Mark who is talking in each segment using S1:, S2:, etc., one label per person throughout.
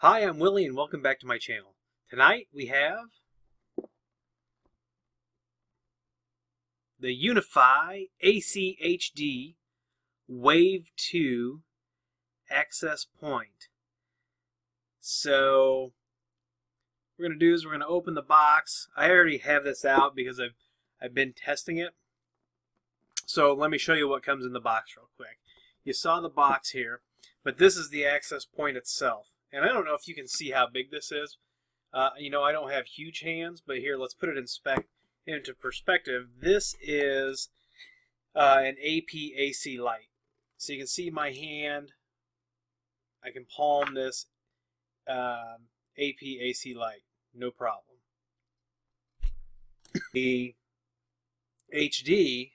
S1: Hi, I'm Willie and welcome back to my channel. Tonight we have the UniFi ACHD Wave 2 access point. So we're going to do is we're going to open the box. I already have this out because I've, I've been testing it. So let me show you what comes in the box real quick. You saw the box here, but this is the access point itself. And I don't know if you can see how big this is. Uh, you know, I don't have huge hands, but here, let's put it in spec into perspective. This is uh, an AP-AC Lite. So you can see my hand. I can palm this um, AP-AC Lite, no problem. the HD,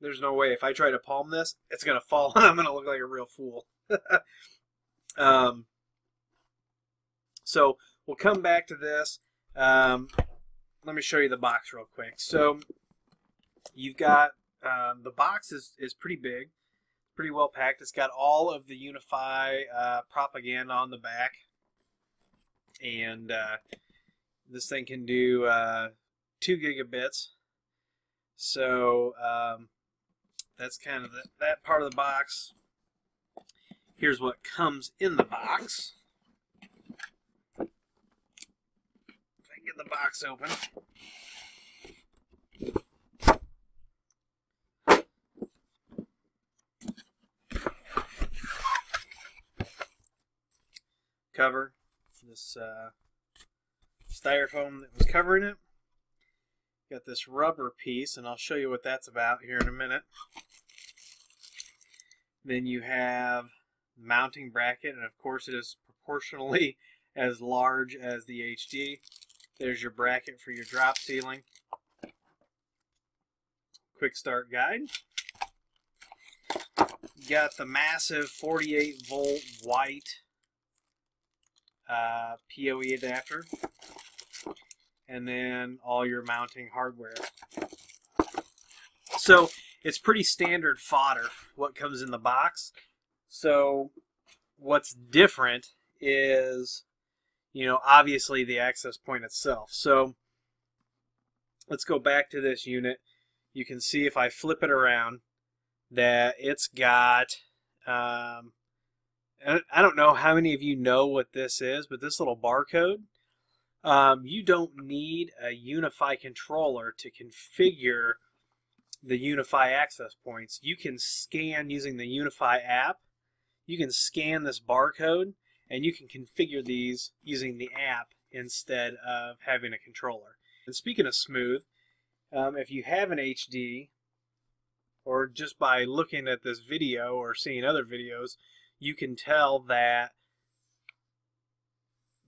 S1: there's no way. If I try to palm this, it's going to fall and I'm going to look like a real fool. Um, so we'll come back to this. Um, let me show you the box real quick. So you've got um, the box is, is pretty big, pretty well packed. It's got all of the UniFi uh, propaganda on the back, and uh, this thing can do uh, two gigabits. So um, that's kind of the, that part of the box. Here's what comes in the box. If I can get the box open. Cover this uh, styrofoam that was covering it. Got this rubber piece, and I'll show you what that's about here in a minute. Then you have mounting bracket, and of course it is proportionally as large as the HD. There's your bracket for your drop ceiling. Quick start guide. got the massive 48 volt white uh, PoE adapter. And then all your mounting hardware. So it's pretty standard fodder what comes in the box. So what's different is, you know, obviously the access point itself. So let's go back to this unit. You can see if I flip it around that it's got, um, I don't know how many of you know what this is, but this little barcode, um, you don't need a UniFi controller to configure the UniFi access points. You can scan using the UniFi app you can scan this barcode and you can configure these using the app instead of having a controller. And speaking of smooth, um, if you have an HD, or just by looking at this video or seeing other videos, you can tell that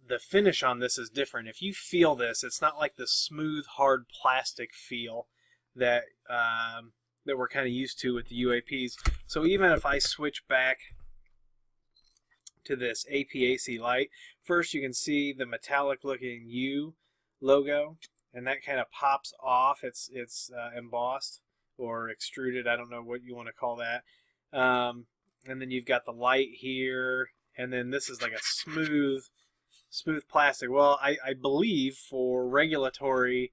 S1: the finish on this is different. If you feel this, it's not like the smooth, hard plastic feel that um, that we're kind of used to with the UAPs. So even if I switch back to this AP-AC Lite. First you can see the metallic looking U logo and that kind of pops off. It's, it's uh, embossed or extruded. I don't know what you want to call that. Um, and then you've got the light here and then this is like a smooth smooth plastic. Well, I, I believe for regulatory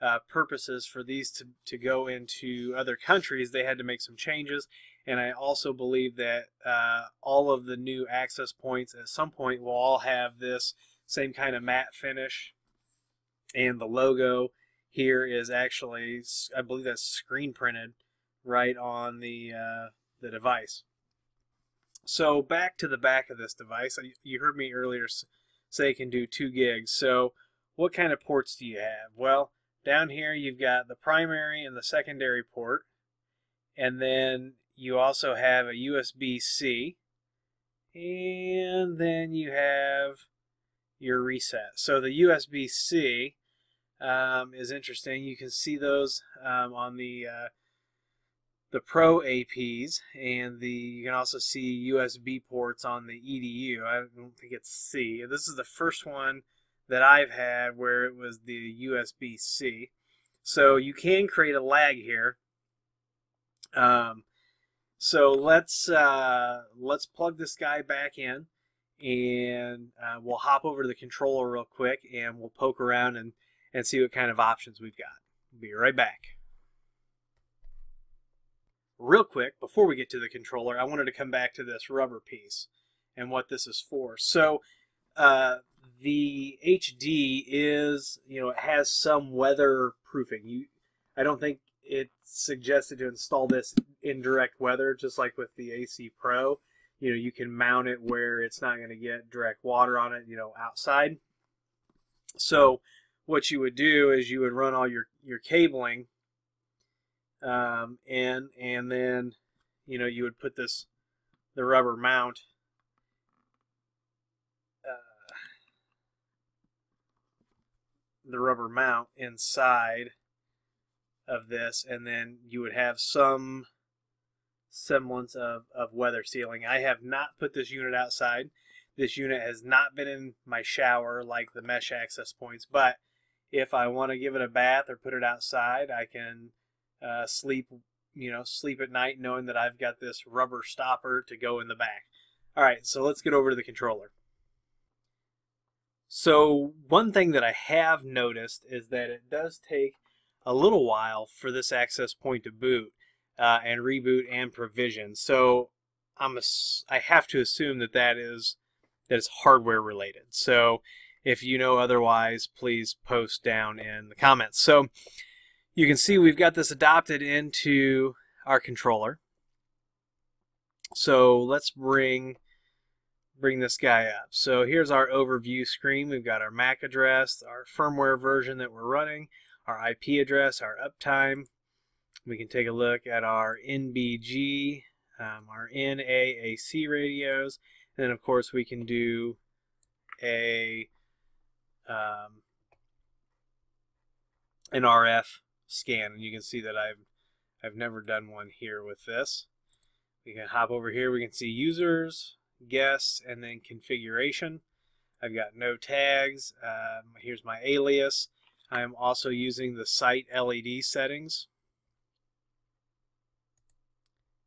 S1: uh, purposes for these to, to go into other countries, they had to make some changes. And I also believe that uh, all of the new access points at some point will all have this same kind of matte finish. And the logo here is actually, I believe that's screen printed right on the, uh, the device. So back to the back of this device. You heard me earlier say it can do 2 gigs. So what kind of ports do you have? Well, down here you've got the primary and the secondary port. And then you also have a USB-C, and then you have your reset. So the USB-C um, is interesting. You can see those um, on the uh, the Pro APs, and the you can also see USB ports on the EDU. I don't think it's C. This is the first one that I've had where it was the USB-C. So you can create a lag here. Um, so let's uh, let's plug this guy back in, and uh, we'll hop over to the controller real quick and we'll poke around and, and see what kind of options we've got. Be right back. Real quick, before we get to the controller, I wanted to come back to this rubber piece and what this is for. So uh, the HD is, you know, it has some weather proofing. You, I don't think it's suggested to install this in direct weather, just like with the AC Pro. You know, you can mount it where it's not going to get direct water on it, you know, outside. So what you would do is you would run all your, your cabling um, and and then you know you would put this the rubber mount uh, the rubber mount inside of this and then you would have some semblance of, of weather sealing. I have not put this unit outside. This unit has not been in my shower like the mesh access points, but if I want to give it a bath or put it outside, I can uh, sleep, you know, sleep at night knowing that I've got this rubber stopper to go in the back. All right, so let's get over to the controller. So one thing that I have noticed is that it does take a little while for this access point to boot uh, and reboot and provision. So I'm a, I have to assume that that is that is hardware related. So if you know otherwise, please post down in the comments. So you can see we've got this adopted into our controller. So let's bring bring this guy up. So here's our overview screen. We've got our MAC address, our firmware version that we're running, our IP address, our uptime. We can take a look at our NBG, um, our NAAC radios, and then of course we can do a um, an RF scan and you can see that I've I've never done one here with this. We can hop over here, we can see users, guests, and then configuration. I've got no tags. Um, here's my alias. I'm also using the site LED settings.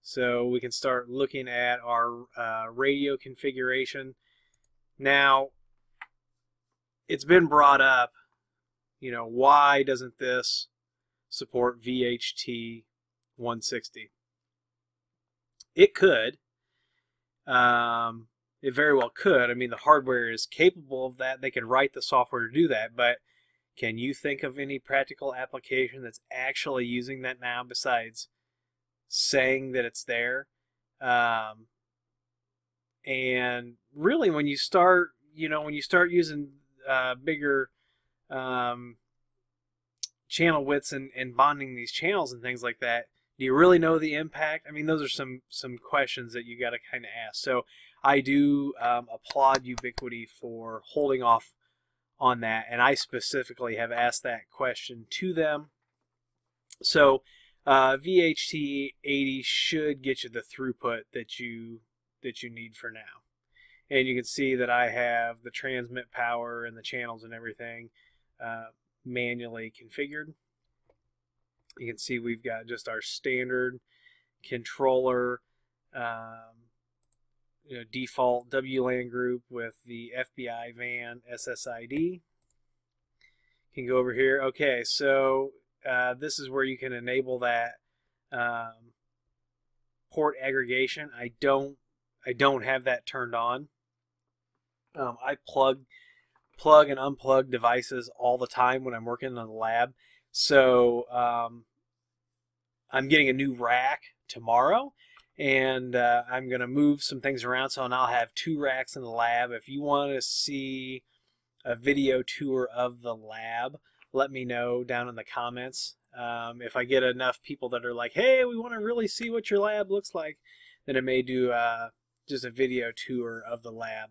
S1: So we can start looking at our uh, radio configuration. Now, it's been brought up, you know, why doesn't this support VHT 160. It could. Um, it very well could. I mean, the hardware is capable of that. They can write the software to do that, but can you think of any practical application that's actually using that now besides saying that it's there? Um, and really, when you start, you know, when you start using uh, bigger um, channel widths and, and bonding these channels and things like that, do you really know the impact? I mean, those are some some questions that you got to kind of ask. So I do um, applaud Ubiquiti for holding off on that, and I specifically have asked that question to them. So uh, VHT 80 should get you the throughput that you that you need for now. And you can see that I have the transmit power and the channels and everything. Uh, manually configured. You can see we've got just our standard controller um, you know, default WLAN group with the FBI VAN SSID. can go over here. Okay, so uh, this is where you can enable that um, port aggregation. I don't I don't have that turned on. Um, I plug plug and unplug devices all the time when I'm working in the lab. So um, I'm getting a new rack tomorrow and uh, I'm going to move some things around so I'll have two racks in the lab. If you want to see a video tour of the lab, let me know down in the comments. Um, if I get enough people that are like, hey, we want to really see what your lab looks like, then I may do uh, just a video tour of the lab.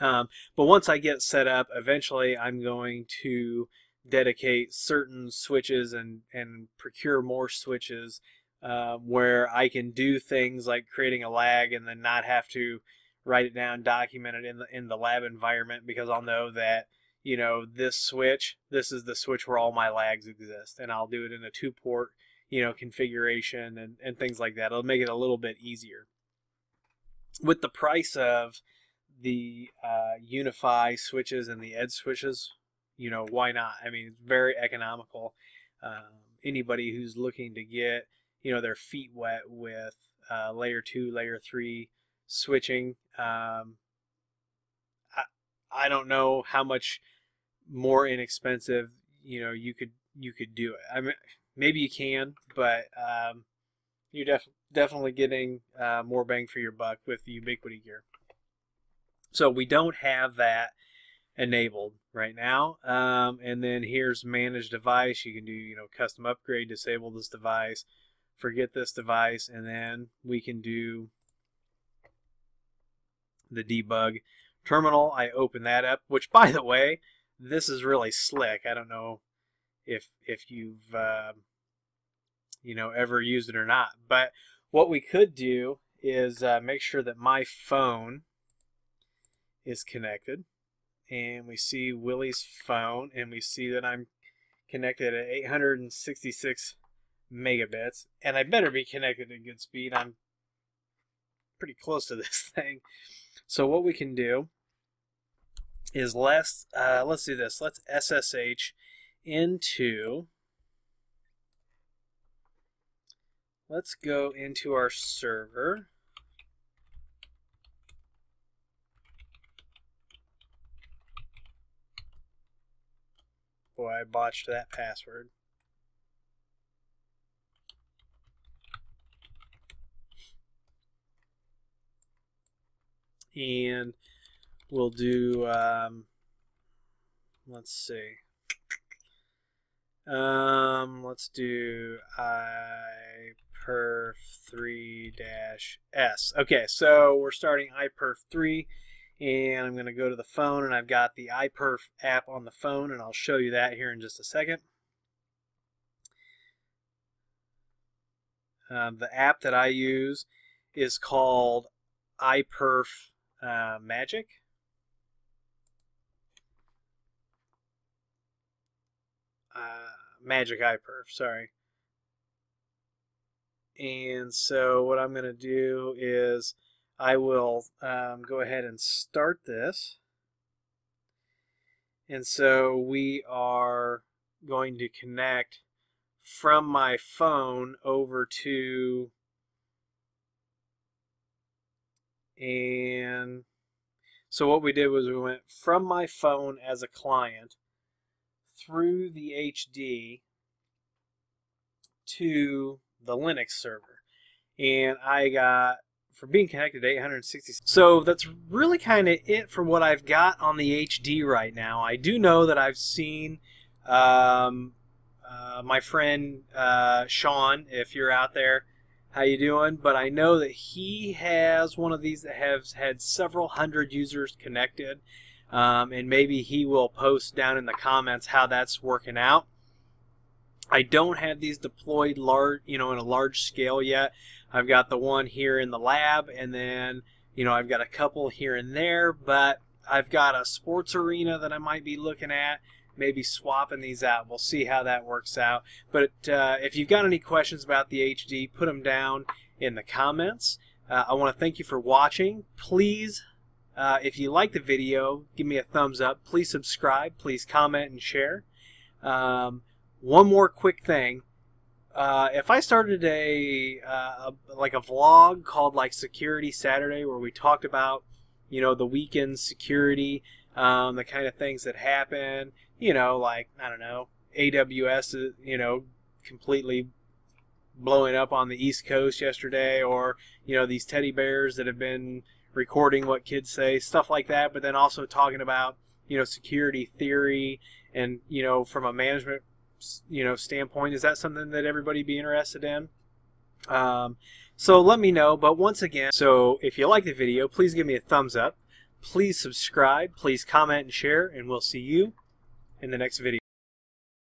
S1: Um, but once I get set up, eventually I'm going to dedicate certain switches and, and procure more switches uh, where I can do things like creating a lag and then not have to write it down, document it in the in the lab environment because I'll know that you know this switch, this is the switch where all my lags exist, and I'll do it in a two port you know configuration and and things like that. It'll make it a little bit easier. With the price of the uh, UniFi switches and the Edge switches. You know, why not? I mean, it's very economical. Um, anybody who's looking to get, you know, their feet wet with uh, layer two, layer three switching, um, I, I don't know how much more inexpensive, you know, you could you could do it. I mean, maybe you can, but um, you're def- definitely getting uh, more bang for your buck with the Ubiquiti gear. So we don't have that enabled right now. Um, and then here's manage device. You can do, you know, custom upgrade, disable this device, forget this device, and then we can do the debug terminal. I open that up, which by the way, this is really slick. I don't know if if you've uh, you know ever used it or not, but what we could do is uh, make sure that my phone is connected and we see Willie's phone and we see that I'm connected at 866 megabits and I better be connected at good speed. I'm pretty close to this thing. So what we can do is let's uh, let's do this. Let's SSH into let's go into our server. Boy, I botched that password. And we'll do, um, let's see. Um, let's do iperf3-s. Okay, so we're starting iperf3 and I'm going to go to the phone and I've got the iPerf app on the phone and I'll show you that here in just a second. Um, the app that I use is called iPerf uh, Magic. Uh, Magic iPerf, sorry. And so what I'm going to do is I will um, go ahead and start this. And so we are going to connect from my phone over to and so what we did was we went from my phone as a client through the HD to the Linux server and I got for being connected to 860. So that's really kind of it for what I've got on the HD right now. I do know that I've seen um, uh, my friend uh, Sean, if you're out there, how you doing? But I know that he has one of these that has had several hundred users connected, um, and maybe he will post down in the comments how that's working out. I don't have these deployed large, you know, in a large scale yet. I've got the one here in the lab, and then you know I've got a couple here and there, but I've got a sports arena that I might be looking at. Maybe swapping these out. We'll see how that works out. But uh, if you've got any questions about the HD, put them down in the comments. Uh, I want to thank you for watching. Please, uh, if you like the video, give me a thumbs up. Please subscribe. Please comment and share. Um, one more quick thing. Uh, if I started a, uh, like a vlog called like Security Saturday, where we talked about you know the weekend security, um, the kind of things that happen, you know, like I don't know, AWS, you know, completely blowing up on the East Coast yesterday, or you know these teddy bears that have been recording what kids say, stuff like that. But then also talking about you know security theory and you know from a management you know standpoint is that something that everybody be interested in um, so let me know but once again so if you like the video please give me a thumbs up please subscribe please comment and share and we'll see you in the next video